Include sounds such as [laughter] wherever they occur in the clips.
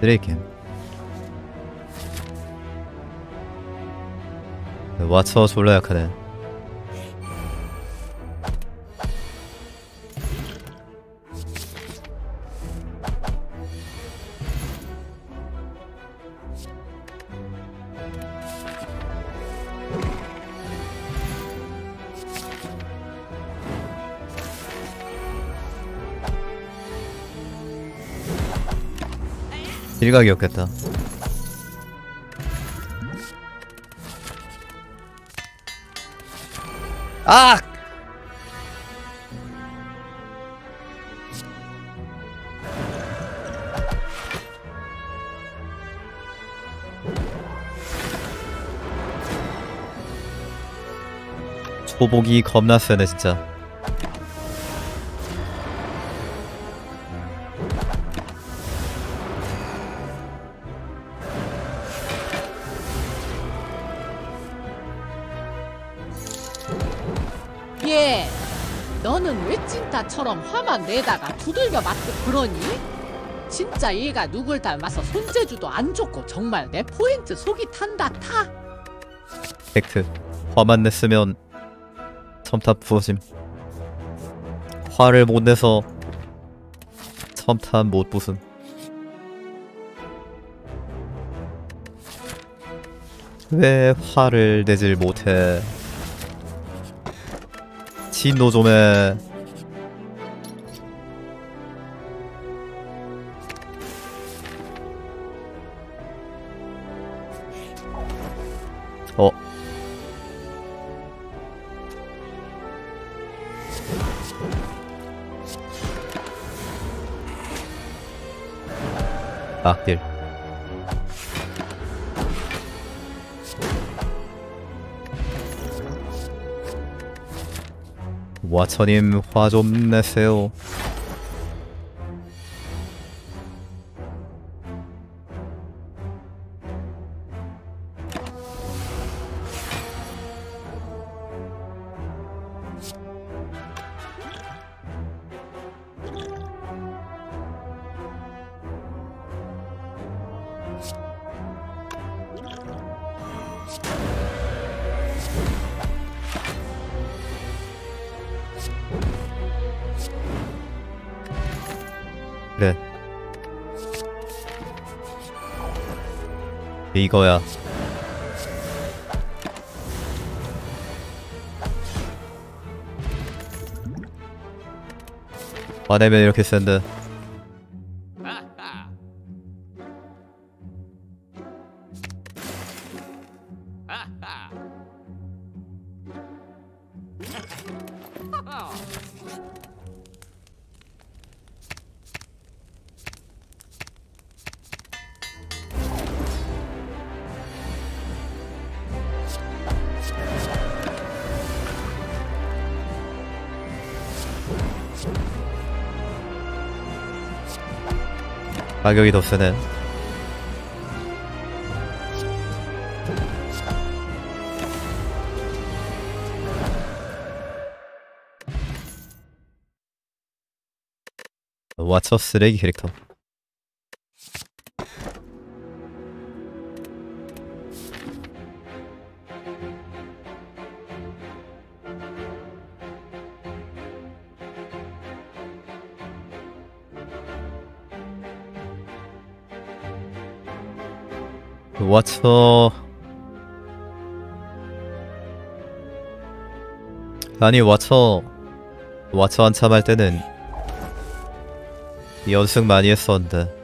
쓰레기캠 왓처 졸라 약하네 일각이었겠다 아! 초복이 겁나 세네 진짜 너는 왜 찐따처럼 화만 내다가 두들겨 맞고 그러니? 진짜 얘가 누굴 닮아서 손재주도 안 좋고 정말 내 포인트 속이 탄다 타. 팩트 화만 냈으면 첨탑 부어짐 화를 못 내서 첨탑 못 부순 왜 화를 내질 못해 진노 좀 해 어. 악딜 와처님 화 좀 내세요 거야. 화내면 이렇게 센데 가격이 더 세네. 왓처 쓰레기 캐릭터 왓처 아니 왓처 왓처 한참 할 때는 연습 많이 했었는데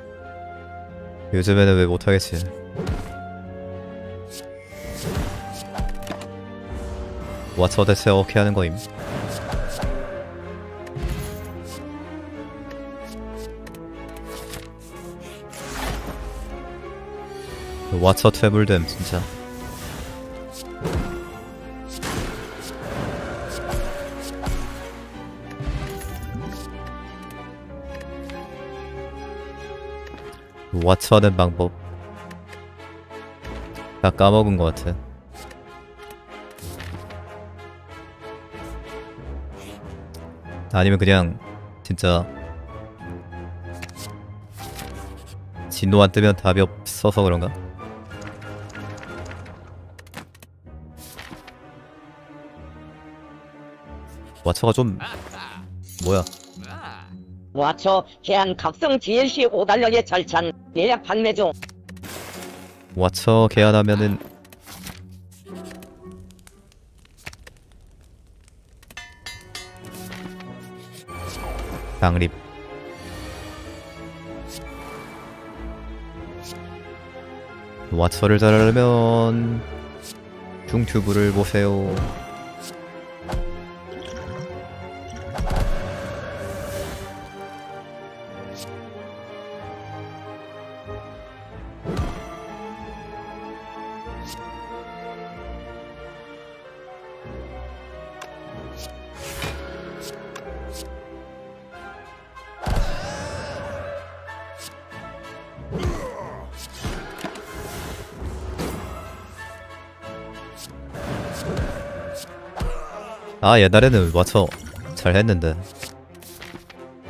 요즘에는 왜 못하겠지? 왓처 대체 어떻게 하는 거임 왓처 퇴물됨 진짜 왓처 하는 방법 다 까먹은 것 같아 아니면 그냥 진짜 진노 안 뜨면 답이 없어서 그런가? 와처가 좀 뭐야? 와초 개한 각성 DLC 5달러의 절찬 예약 판매 중. 와처 개안하면은 당립. 와처를 잘하려면 중튜브를 보세요 아 옛날에는 와처 잘했는데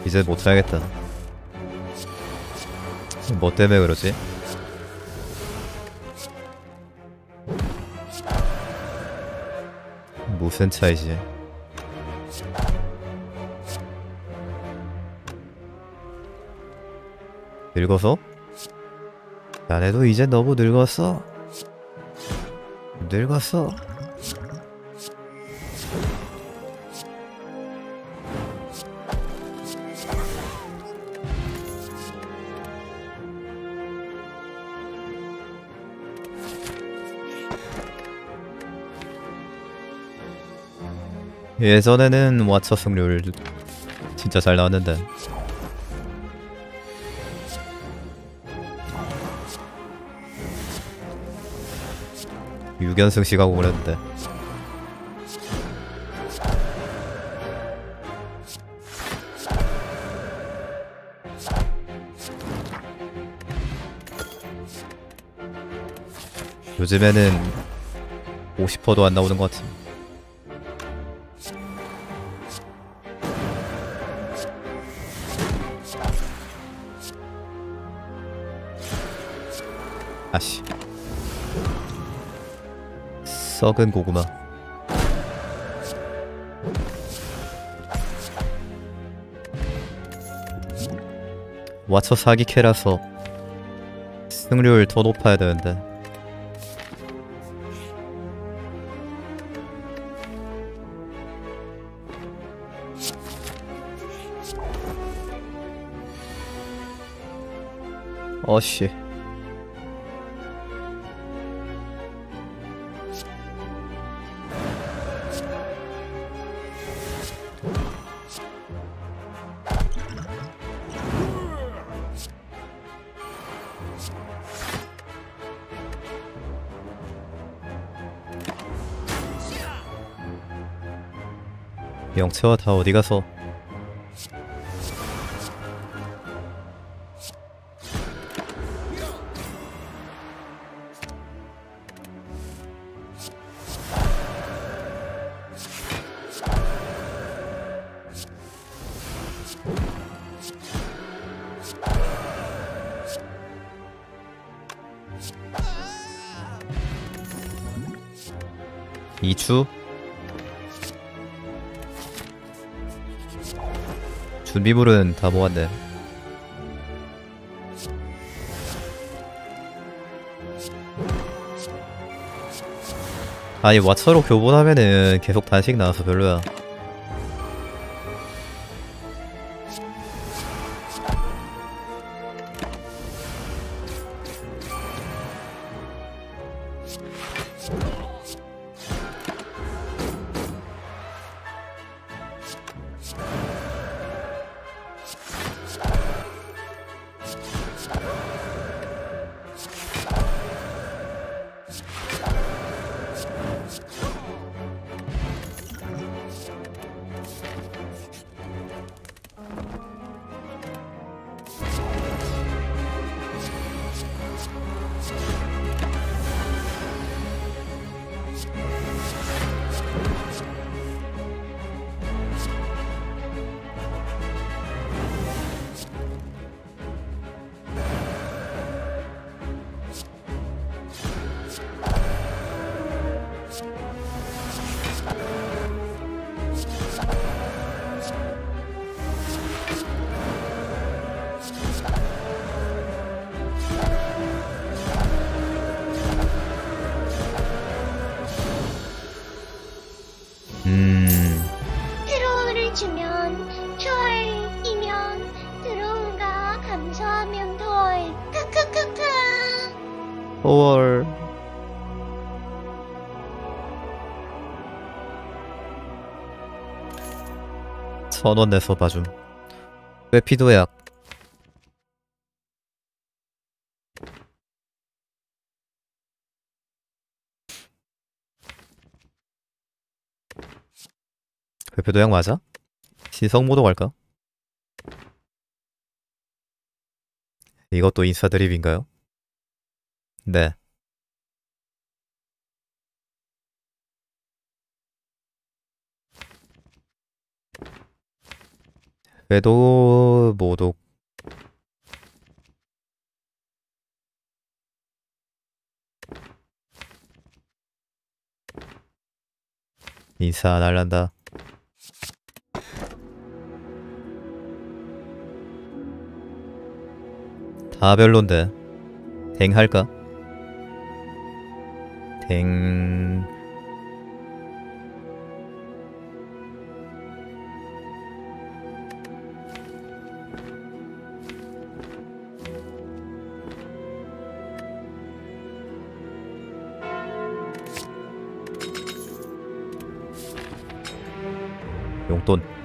이제 못해야겠다 뭐 때문에 그러지? 무슨 차이지? 늙어서? 자네도 이제 너무 늙었어 늙었어 예전에는 와처 승률 진짜 잘 나왔는데. 유견승 씨가 그랬는데. 요즘에는 50%도 안 나오는 것아 썩은 고구마. 와처 사기 캐라서 승률 더 높아야 되는데. 어씨 영채와 다 어디 가서. 이추 준비물은 다 모았네. 아니 왓처로 교본하면은 계속 단식 나와서 별로야. 천원 내서 봐줌 외피도약 외피도약 맞아? 신성모독 할까? 이것도 인스타 드립인가요? 네. 외도 모독 인사 안 할란다. 다 별론데. 댕 할까? 댕 용돈 뭐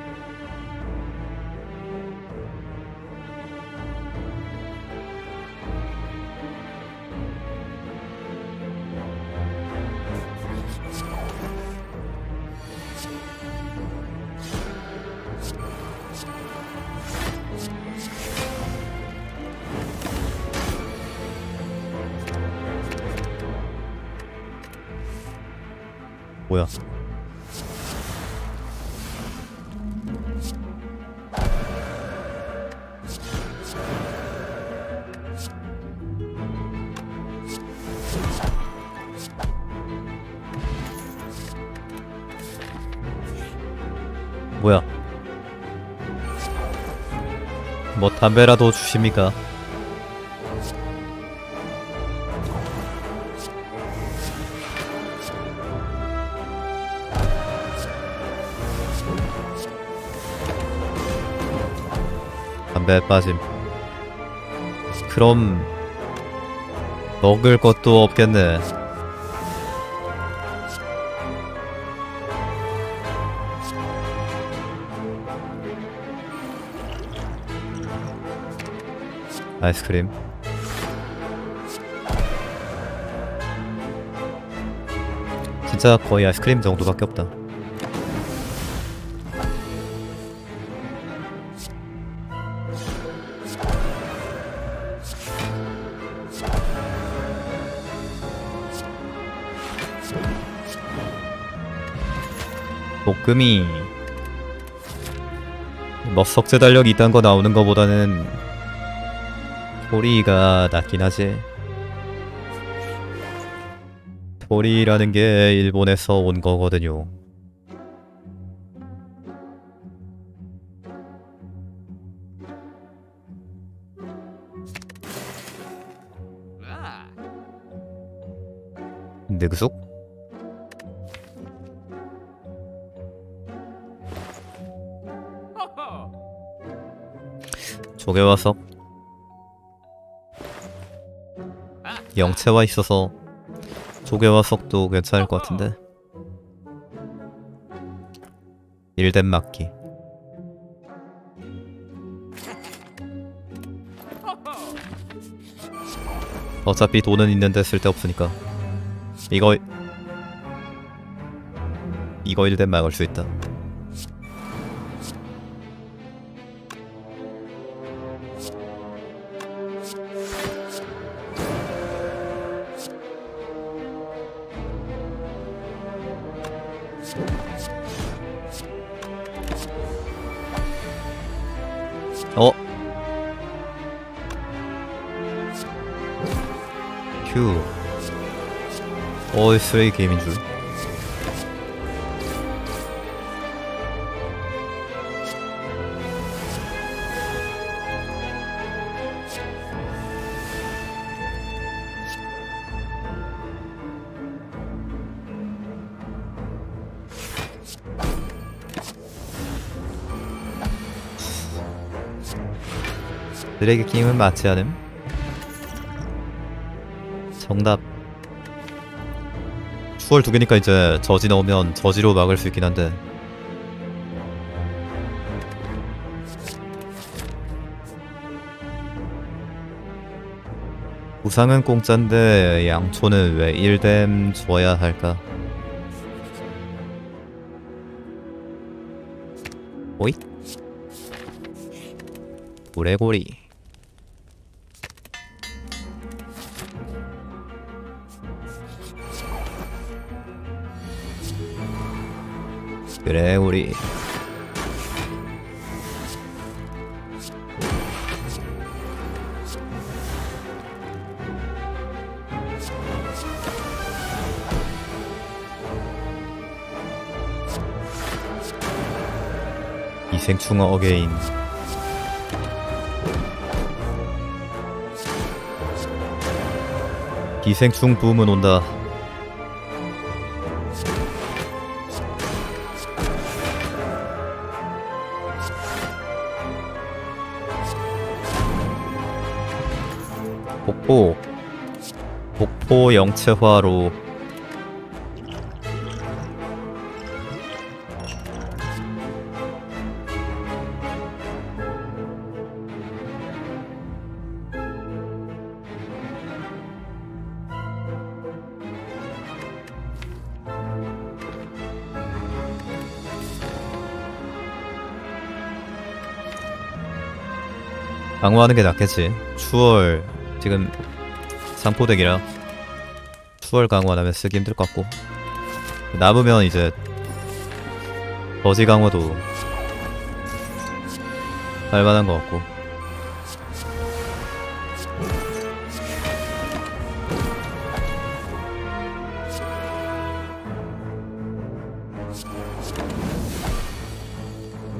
담배라도 주십니까? 담배 빠짐 그럼 먹을 것도 없겠네 아이스크림. 진짜 거의 아이스크림 정도밖에 없다. 볶음이 뭐 석재 달력이 이딴 거 나오는 거보다는 토리가 낫긴 하지. 토리라는 게 일본에서 온 거거든요. 늑속? 조개화석 영체와 있어서 조개화석도 괜찮을 것 같은데. 일된 막기. 어차피 돈은 있는데 쓸데없으니까. 이거 이거 일된 막을 수 있다 어이 쓰레기 게임인 줄. 쓰레기 게임은 맞지 않음? 정답 추월 두 개니까 이제 저지 넣으면 저지로 막을 수 있긴 한데. 부상은 공짜인데 양초는 왜 1뎀 줘야 할까? 오잇 고래고리 그래 우리. 이생충어 어게인. 기생충 붐은 온다 복포 복포 영체화로. 강화하는 게 낫겠지. 추월 지금 상포덱이라 추월 강화 하면 쓰기 힘들 것 같고 남으면 이제 거지 강화도 할만한 것 같고.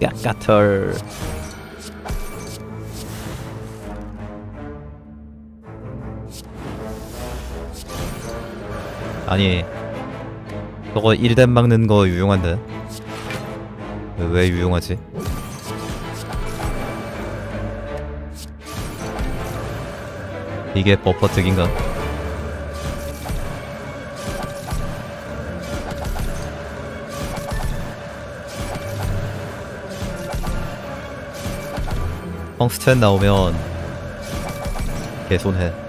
야까털 아니 저거 1뎀 막는 거 유용한데 왜, 왜 유용하지? 이게 버퍼 특인가? 펑스텐 나오면 개손해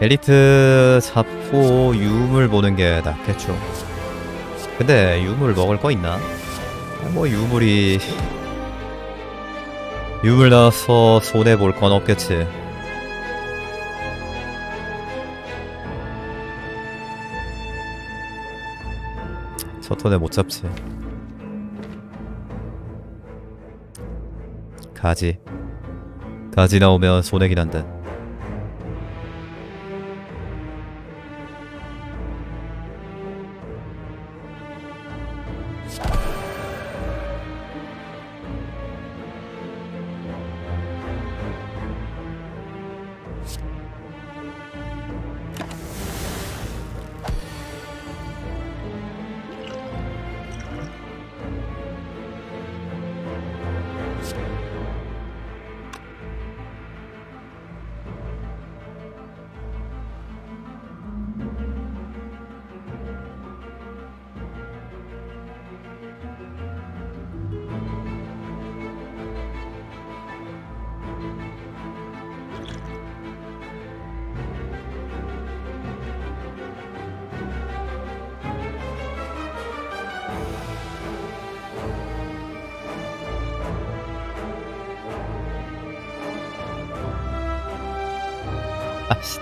엘리트 잡고 유물 보는 게 낫겠죠. 근데 유물 먹을 거 있나? 아, 뭐 유물이 [laughs] 유물 나와서 손해 볼 건 없겠지. 저 턴에 못 잡지. 가지. 가지 나오면 손해긴 한데.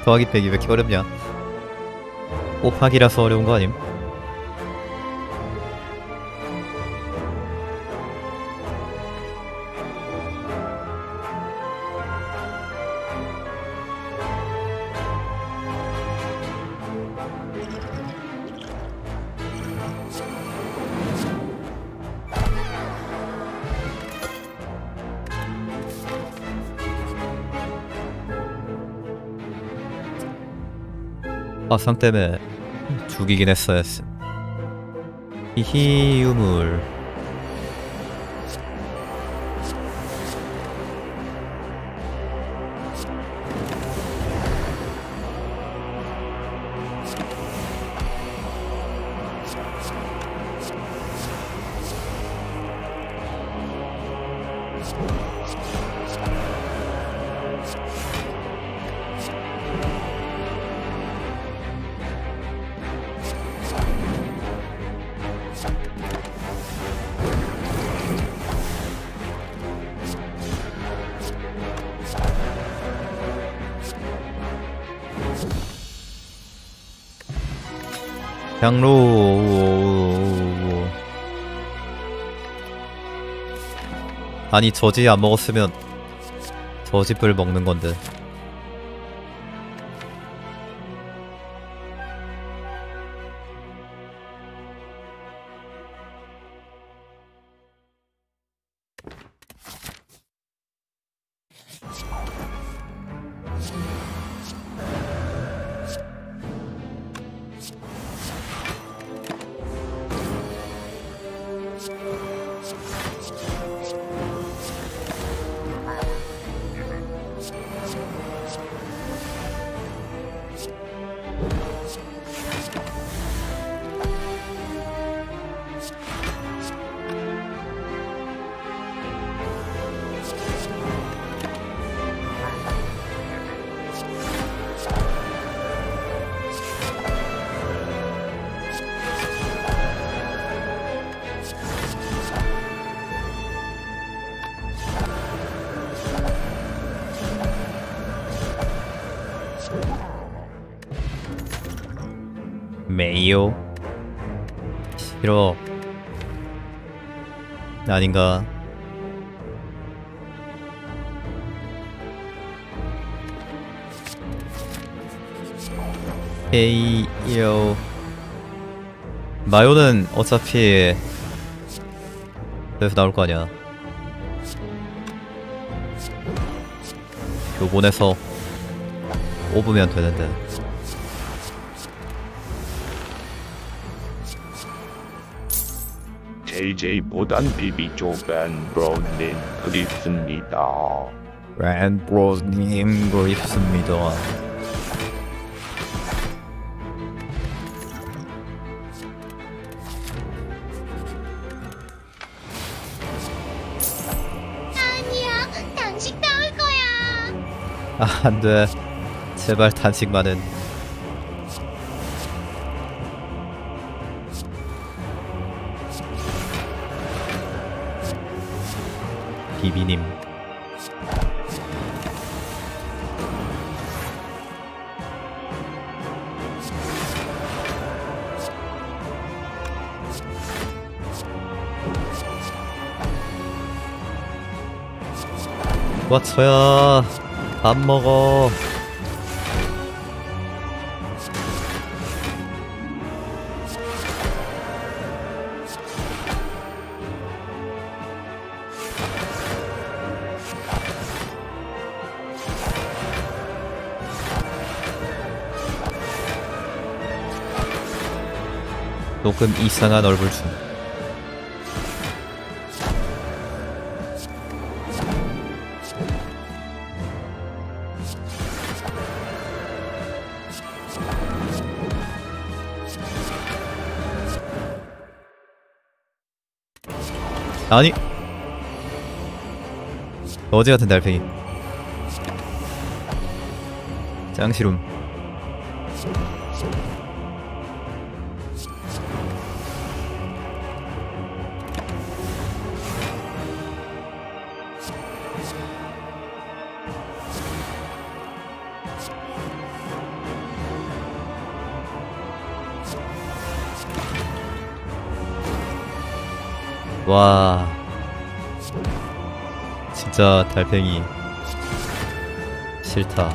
더하기 빼기 왜 이렇게 어렵냐 곱하기라서 어려운 거 아님? 화상 때문에 죽이긴 했음. 히히 유물. 아니 저지 안 먹었으면 저집을 먹는 건데 이요 싫어 아닌가? 에이요. 마요는 어차피 여기서 나올 거 아니야. 교본에서 뽑으면 되는데 JJ보단 비비 쪽은 브로님 그립습니다. 랜브로님 그립습니다 아니야, 당신 나올 거야. 아 안 돼 제발 단식만은 비비님. 와쳐야 밥 먹어 조금 이상한 얼굴 중. 아니. 어제 같은 달팽이. 짱시룸 와. 진짜 달팽이. 싫다.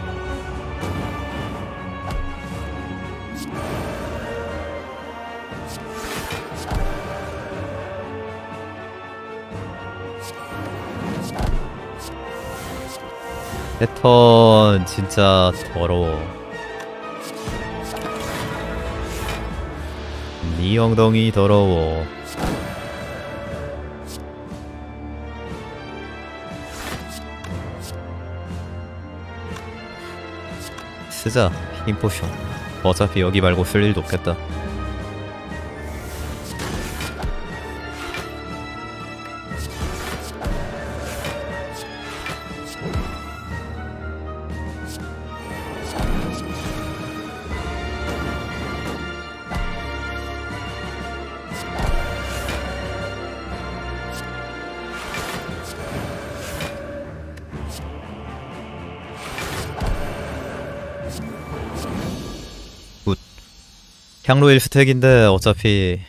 패턴 진짜 더러워. 네 엉덩이 더러워. 쓰자 힘 포션. 어차피 여기 말고 쓸 일도 없겠다. 향로 1스택인데 어차피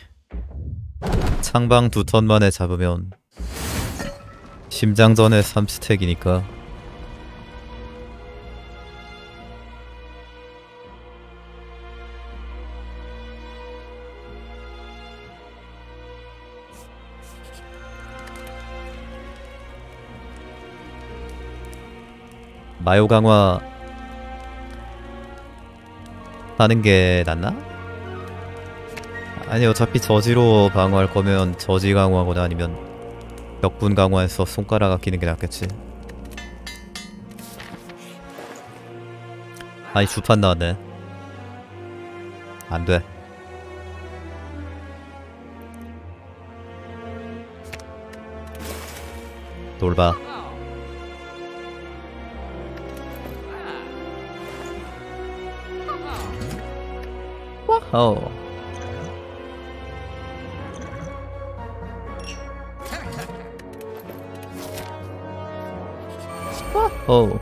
창방 두 턴 만에 잡으면 심장전에 3스택이니까 마요 강화 하는 게 낫나? 아니 어차피 저지로 방어할 거면 저지 강화하거나 아니면 격분 강화해서 손가락 아끼는 게 낫겠지. 아니 주판 나왔네. 안돼. 돌봐. 와우 어.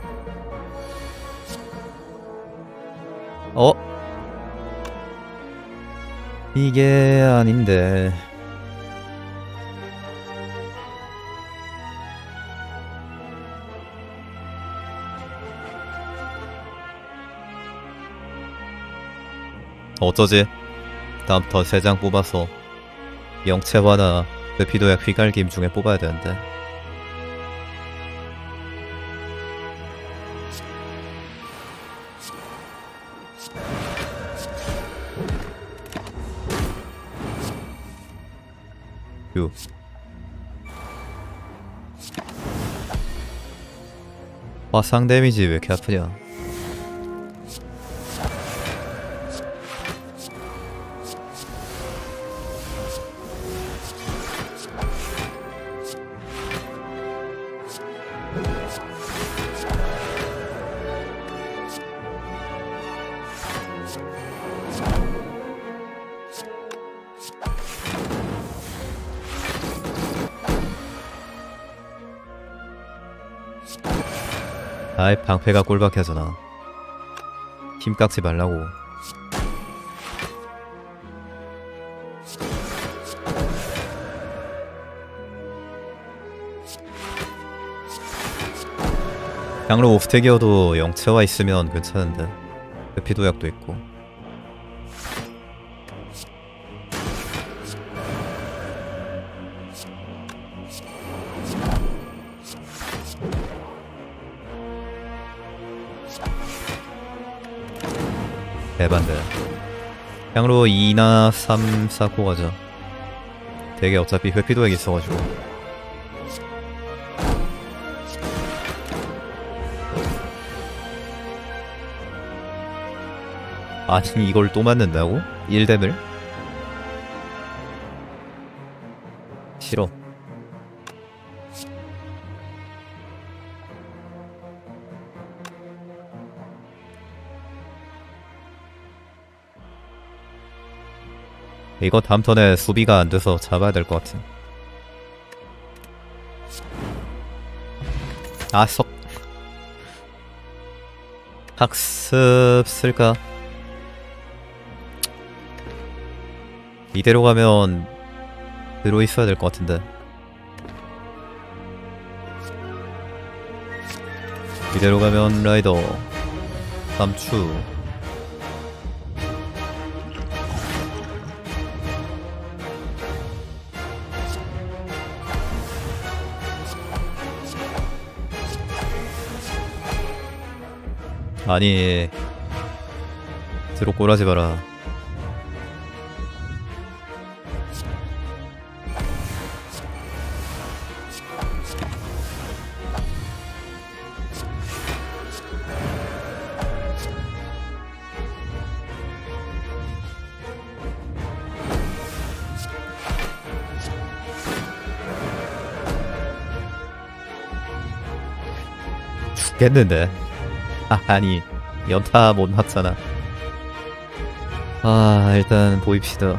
어? 이게 아닌데. 어쩌지? 다음부터 3장 뽑아서 영체화나 르피도약 휘갈김 중에 뽑아야 되는데. 유. 화상 데미지 왜 이렇게 아프냐? 아이 방패가 꼴박해서나 힘 깎지 말라고. 양로 오프텍이어도 영체화 있으면 괜찮은데 에피도약도 있고 대반대. 향로 2나 3 쌓고 가자 되게 어차피 회피도액 있어가지고. 아니 이걸 또 맞는다고? 1댐을? 싫어 이거 다음 턴에 수비가 안 돼서 잡아야 될 것 같은. 아, 썩. 학습 쓸까? 이대로 가면 들어 있어야 될 것 같은데. 이대로 가면 라이더 3추 아니 예. 들어 꼬라지 마라. 죽겠는데? 아, [laughs] 아니 연타 못 맞잖아. 아 일단 보입시다.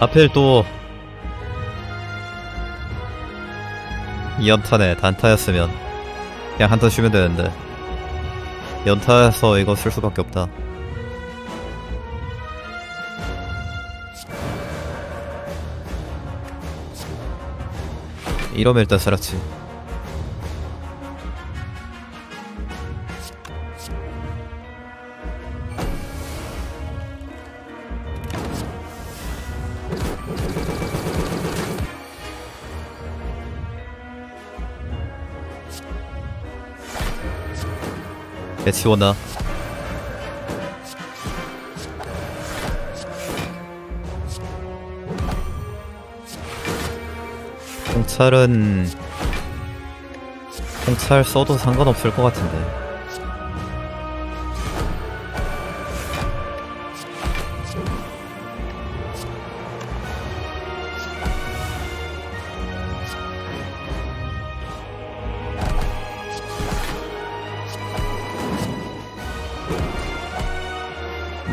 하필 또 연탄에 단타였으면 그냥 한턴 쉬면 되는데 연타에서 이거 쓸 수밖에 없다. 이러면 일단 살았지. 치웠나? 통찰은 통찰 써도 상관없을 것 같은데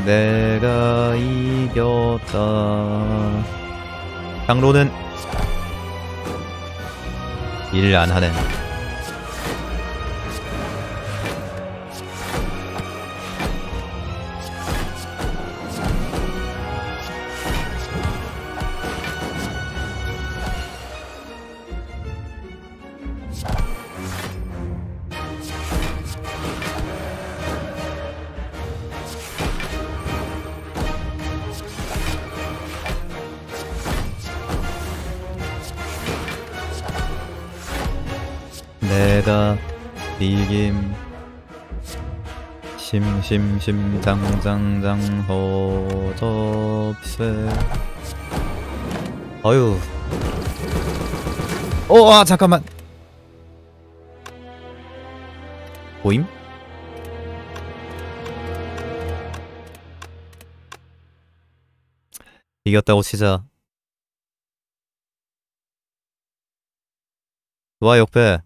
내가 이겼다. 장로는 일 안 하네 심심심장장장 허접세 어, 아, 잠깐만. 보임? 이겼다고 치자. 와 역배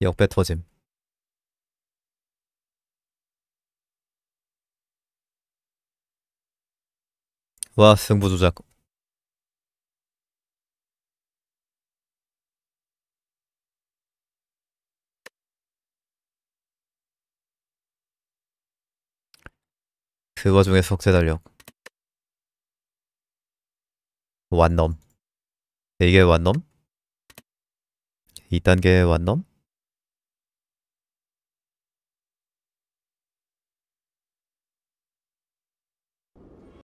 역배 터짐. 와, 승부 조작. 그 와중에 석재 달력. 완넘. 이게 완넘? 2단계 완넘?